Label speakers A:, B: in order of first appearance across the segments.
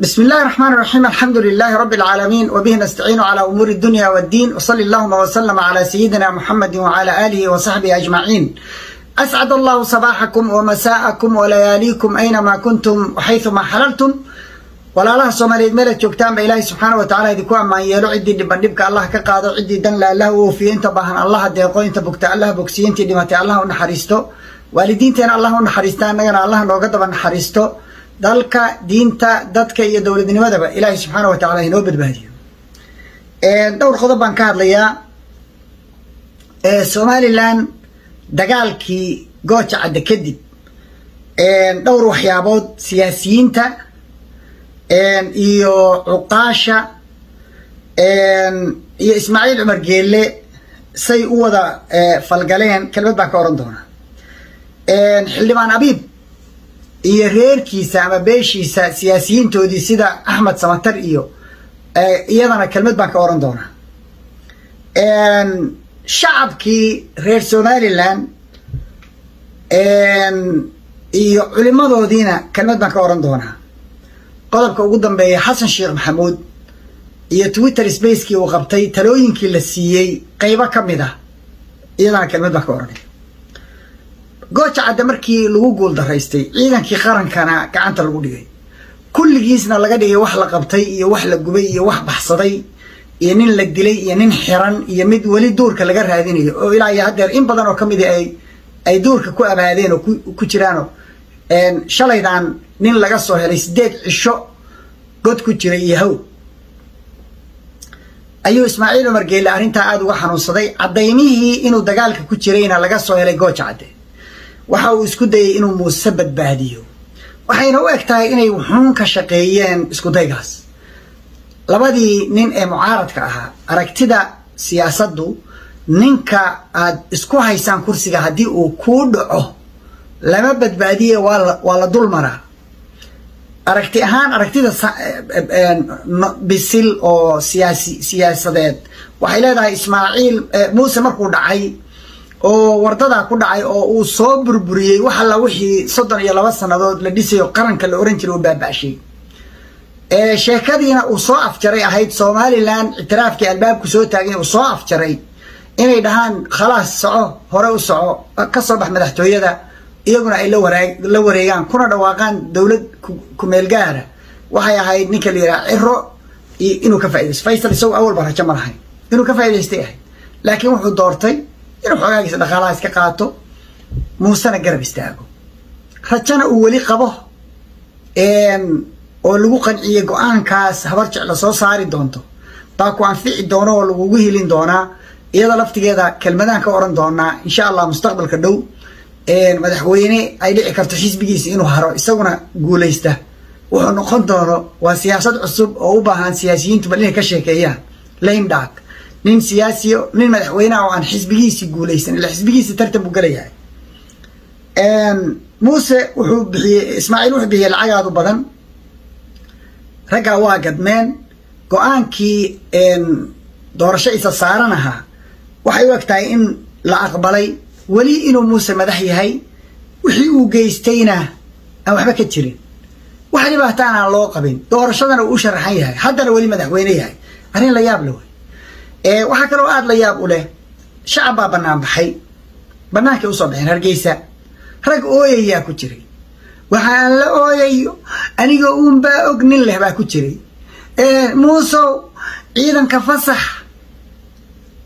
A: بسم الله الرحمن الرحيم الحمد لله رب العالمين وبه نستعين على أمور الدنيا والدين وصلى اللهم وسلم على سيدنا محمد وعلى آله وصحبه أجمعين أسعد الله صباحكم ومساءكم ولياليكم أينما كنتم وحيثما حللتم walaalaha soomaaliyeed meelad joogtaanba ilaahay subxaana wa tacala idinku ammaan yeelo ciddii dhibandhibka allah ka qaado ciddii danla allah u oofiyo inta baahan allaha deeqo inta bogta allah bogsiyo intii dhimatay allah u naxariisto waalidiinteena allah u naxariista annagana allah nooga daba naxariisto dalka diinta dadka iyo dowladnimadaba ilaahay subxaana wa tacala inoo badbaadiyo. Dhowr qodob baan ka hadlayaa. Somalilan dagaalkii gooja cadde kadib dhowr waxyaabood siyaasiyiinta iyo cuqaasha iyo ismaaciil cumar geelle say u wada falgaleen. Kelmad baan ka oran doonaa. Xildhibaan abiib iyo reerkiisa ama beeshiisa siyaasiyiintoodii sida axmed samatar iyo iyadana kelmad baan ka oran doonaa. Shacabkii reer somalilan iyo culimadoodiina kelmad baan ka oran doonaa. Qodobka ugu dambeeya xasan sheekh maxamuud iyo twitter spacekii uu qabtay talooyinkii la siiyey qeybo ka mid ah iyadana kelmad baa ka oranay gooja cadde markii lagu guul daraystay ciidankii qarankana gacanta lagu dhigay. Kulligiisna laga dhigay wax la qabtay iyo wax la gubay iyo wax baxsaday iyo nin la dilay iyo nin xiran iyo mid weli duurka laga raadinayo. Oo ilaa iyo haddeer in badan oo ka mid ay ay duurka ku abaadeen oo ku jiraanoo shalaydan nin laga soo helay sideed cisho god ku jiray iyo haw ayuu ismaaciil cumar geelle arrintaa aada uga xanuunsaday. Caddaymihii inuu dagaalka ku jirayna laga soo helay gooja cadde waxa uu isku dayay inuu muuse badbaadiyo. Waxayna u eg tahay inay wuxuun ka shaqeeyeen iskudaygaas labadii nin ee mucaaradka ahaa aragtida siyaasaddu ninka aad isku haysaan kursiga haddii uu kuu dhaco lama badbaadiye waa la dul maraa. Aragti ahaan aragtida bisil oo siyaasi siyaasadeed waxay leedahay ismaaciil muuse markuu dhacay oo wardadaa ku dhacay oo uu soo burburiyey wax alla wixii soddon iyo laba sannadood la dhisayo qaranka la oran jiray uu baaba'shay sheekadiina uu soo afjaray ahayd somalilan ictiraafkii albaabku soo taagay uu soo afjaray. Inay dhahaan khalaas soco hore u soco ka soo bax madaxtooyada iyaguna ay la wareegaan kuna dhawaaqaan dowlad kumeel gaara waxay ahayd ninka la yidhaha ciro inuu ka faidaysto faysal isagu awalba rajo ma lahayn. Inuu ka faa'idaystay ahayd. Laakiin wuxuu doortay inuu xogaagiisa dhaqaalaha iska qaato. Muusena garab istaago. Rajana uu weli qabo oo lagu qanciyey go'aankaas habar jecla soo saari doonto. Baa ku anfici doono oo lagugu hilin doonaa iyada laftigeeda kelmadaan ka oran doonaa insha allah mustaqbalka dhow. Madaxweyne ay dhici karto xisbigiisa inuu haro isaguna guulaysta. Wuxuu noqon doono waa siyaasad cusub oo u baahan siyaasiyiintu bal inay ka sheekeeyaan. Lame dark nin siyaasiyo nin madaxweyneha oo aan xisbigiisii guulaysan ila xisbigiisii tartan buu galayahay muuse wuxuu bixiyey ismaaciil wuxuu bixiyey lacagaadu badan. Raggaa waa gadmeen. Go'aankii doorasho isa saaran ahaa waxay u eg tahay in la aqbalay. Weli inuu muuse madax yahay wixii uu geystayna aan waxba ka jirin. Wax dhibaataan aan loo qabin. Doorashadana uu u sharaxan yahay. Haddana weli madaxweyne yahay. Arrin la yaab le wey waxaa kaloo aada la yaab u leh shacab baa bannaan baxay. Bannaankay u soo baxeen hargeysa. Rag ooyayaa ku jiray. Waxaan la ooyayo aniga uunbaa og nin leh baa ku jiray. Muusow ciidanka fasax.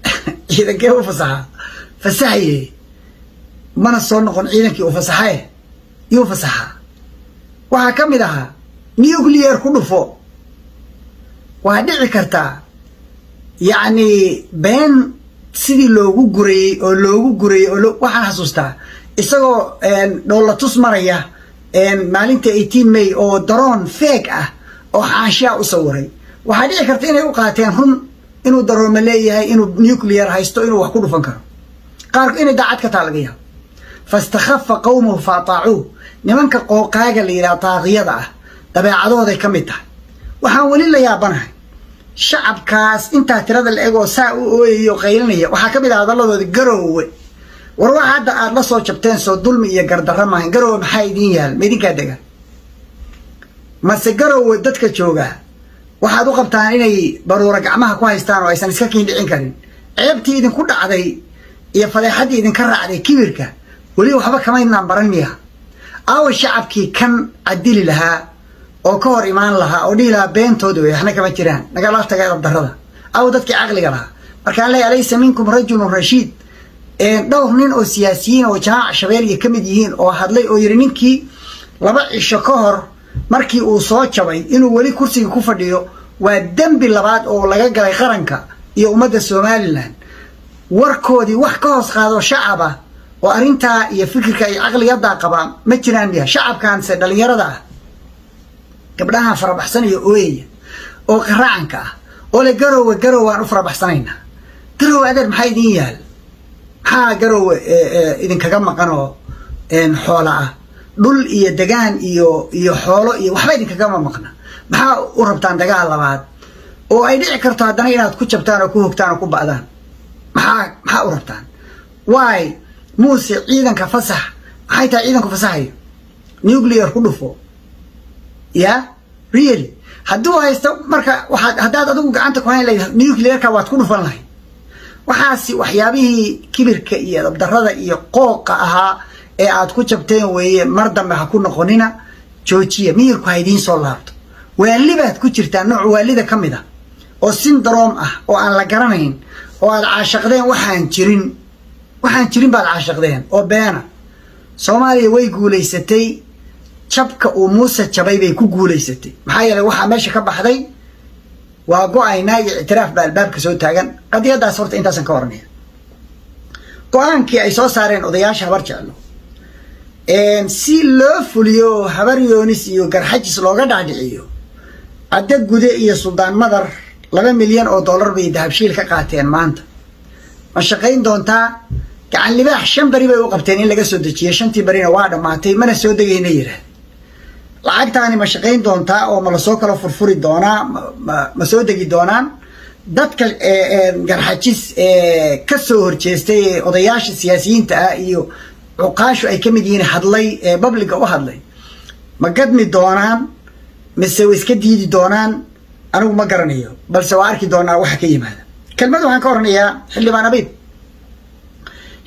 A: Ciidankee u fasaxa? Fasaxaye mana soo noqon ciidankii uu fasaxae yuu fasaxaa waxaa ka mid ahaa nuclear ku dhufo? Waa dhici kartaa yacni been sidii loogu gurayey oo loogu gurayey oo waxaan xasuustaa. Isagoo dhowlatus maraya maalinta eighteen may oo daroon feeg ah oo xaashiyaa u sawiray waxaa dhici karta inay u qaateen run inuu darooma leeyahay inuu nuclear haysto inuu wax ku dhufan karo. Qaarku inay daacad ka taa laga yaabo fastakhafa qawmuhu fa ataacuuh nimanka qooqaaga la yidhaha taaqiyada ah dabeecadooday ka mid tahay. Waxaan weli la yaabanahay shacabkaas intaa tirada la egoo saa u ooyayo qaylinaya. Waxaa ka mid ah hadalladoodi garoowe war waxa hadda aada la soo jabteen soo dulmi iyo gardarra maahan garoowe maxaa idiin yaal? Ma idinkaa degan. Mase garowe dadka jooga waxaad u qabtaan inay baruura gacmaha ku haystaan oo aysan iska kiin dhicin karin. Ceebtii idinku dhacday iyo fadeexaddii idinka raacday kibirka weli waxba kamaydnaan baran miya. Aawa shacabkii kan cadili lahaa oo ka hor imaan lahaa oo dhihi lahaa beentooda wey waxna kama jiraan. Nagala taga dabdarada aawa dadkii caqliga lahaa. Markaan leeya alaysa minkum rajulun rashiid dhowr nin oo siyaasiyiin oo jamaaca shabeeliya ka mid yihiin oo hadlay oo yidhi ninkii laba cisho ka hor markii uu soo jabay inuu weli kursiga ku fadhiyo waa dembi labaad oo laga galay qaranka iyo ummadda somalilan. Warkoodii wax ka hoos qaado shacaba oo arrintaa iyo fikirka iyo caqliyadaa qabaa ma jiraan shacabkaanse dhallinyarada ah gabdhahan farabaxsan iyo ooyaya oo qaraacanka ah oo le garowe garowe aan u farabaxsanaynaa garowe adeer maxaa idin yaal? Maxaa garowe idinkaga maqan oo xoola ah? Dhul iyo degaan iyo iyo xoolo iyo waxba idinkagama maqna. Maxaa u rabtaan dagaal labaad? Oo ay dhici karto haddana inaad ku jabtaan oo ku hogtaan oo ku ba'daan. Maxaa maxaa u rabtaan? Waay muuse ciidanka fasax. Maxay tahay ciidanku fasaxayo? Nuclear ku dhufo ya really? Hadduu haysto marka waxaad haddaad adigu gacanta ku hayn lahayd nuclearka waad ku dhufan lahayd waxaasi waxyaabihii kibirka iyo dabdarada iyo qooqa ahaa ee aad ku jabteen weeye mar dambe ha ku noqonina joojiya miyirku ha idiin soo laabto. Waalibaad ku jirtaa nooc waalida ka mid a oo syndrome ah oo aan la garanayn oo aad caashaqdeen waxaan jirin. Waxaan jirin baad caashaqdeen oo beena. Soomaaliya way guulaysatay jabka uu muuse jabay bay ku guulaysatay. Maxaa yeeley waxaa meesha ka baxday waa go'aynaa iyo ictiraaf baa albaabka soo taagan. Qadiyadaas horta intaasan ka oranaya go'aankii ay soo saareen odayaasha habar jeclo. Si loo fuliyo habar yoonis iyo garxajis looga dhaadhiciyo caddo gude iyo suldaan madar laba milyan oo dollar bay dahabshiil ka qaateen maanta. Ma shaqayn doontaa? Gacan libaax shan beri bay u qabteen in laga soo dejiyo. Shantii berina waa dhammaatay mana soo degayna yidhaah lacagtaani ma shaqayn doontaa oo ma la soo kala furfuri doonaa ma soo degi doonaan dadka garxajis ka soo horjeestay ee odayaasha siyaasiyiinta ah iyo cuqaashu ay ka mid yihiin hadlay ee babliga u hadlay. Ma gadmi doonaan mise way iska diidi doonaan anigu ma garanayo balse waa arki doonaa waxa ka yimaada. Kelmad waxaan ka oranayaa xildhibaan abiib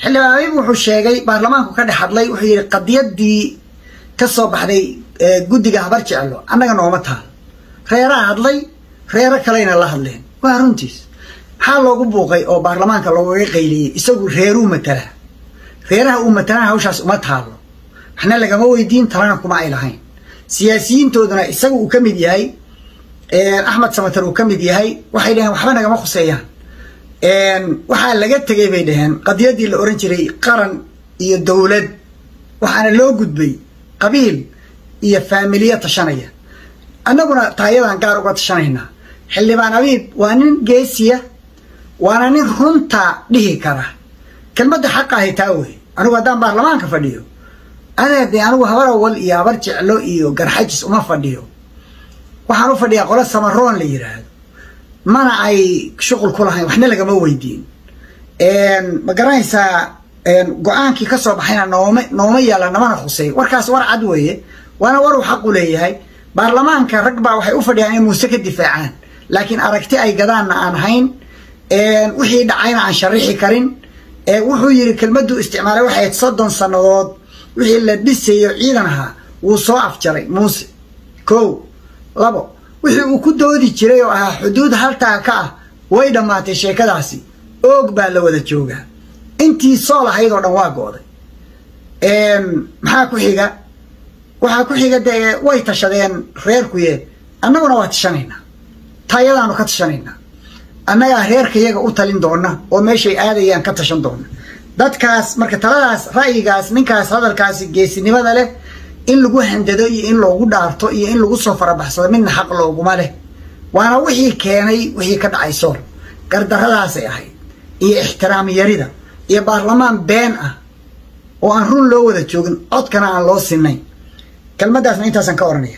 A: xildhibaan abiib wuxuu sheegay baarlamaanku ka dhex hadlay wuxuu yidhi qadiyadii ka soo baxday guddiga habar jeclo annaga nooma taal reeraha hadlay reero kaleyna la hadleen. Waa runtiis. Maxaa loogu buuqay oo baarlamaanka loogaga qayliyey isagu reeruu matala reeraha uu matalana hawshaas uma taalo waxna lagama weydiin talana kuma ay lahayn. Siyaasiyiintooduna isaga uu ka mid yahay axmed samater uu ka mid yahay waxay dhaheen waxba nagama khuseeyaan waxaa laga tegay bay dhaheen qadiyadii la oran jiray qaran iyo dowlad. Waxaana loo gudbay qabiil iyo faamiliya tashanaya. Annaguna taayadan gaar uga tashanaynaa. Xildhibaan abiib waa nin geesiya waana nin runta dhihi kara. Kelmadda xaqa ahay taa wey anigu haddaan baarlamaanka fadhiyo. Adeerde anigu habar awal iyo habar jeclo iyo garxajis uma fadhiyo. Waxaan u fadhiyaa qolo samaroon la yidhaahdo mana ay shuqul ku lahayn waxna lagama weydiin. Ma garanaysaa go'aankii ka soo baxayna nooma nooma yaalla namana khusey warkaas war cad weeye waana war uu xaqu leeyahay. Baarlamaanka rag baa waxay u fadhiyaan inay muuse ka difaacaan. Laakiin aragti ay gadaanna aan hayn wixii dhacayna aan sharixi karin wuxuu yidhi kelmaddu isticmaalay waxay ahayd soddon sannadood wixii la dhisayo ciidan ahaa wuu soo afjaray muuse kow labo wixii uu ku doodi jiray oo ahaa xuduud haltaa ka ah way dhammaatay sheekadaasi oog baa la wada joogaa. Intii sool ahayd oo dhan waa go'day maxaa ku xiga waxaa ku xiga dee way tashadeen reerkuye. Annaguna waa tashanaynaa taayadaanu ka tashanaynaa annagaa reerka yaga u talin doona oo meeshay aadayaan ka tashan doona dadkaas marka taladaas ra'yigaas ninkaas hadalkaasi geesinimada leh in lagu handado iyo in loogu dhaarto iyo in lagu soo farabaxsado midna xaq looguma leh. Waana wixii keenay wixii ka dhacay sool gardarradaasay ahayd iyo ixtiraam yarida iyo baarlamaan been ah oo aan run loo wada joogin codkana aan loo sinayn kelmaddaasna intaasaan ka oranaya